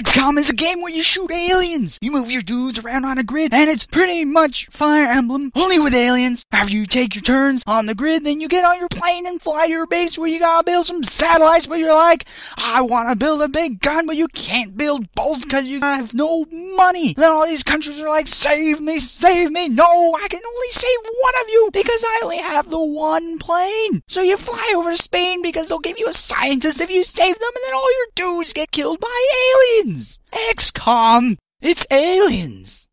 XCOM is a game where you shoot aliens. You move your dudes around on a grid, and it's pretty much Fire Emblem, only with aliens. After you take your turns on the grid, then you get on your plane and fly to your base where you gotta build some satellites, but you're like, I wanna build a big gun, but you can't build both because you have no money. Then all these countries are like, save me, save me. No, I can only save one of you because I only have the one plane. So you fly over to Spain because they'll give you a scientist if you save them, and then all your dudes get killed by aliens. XCOM, it's aliens.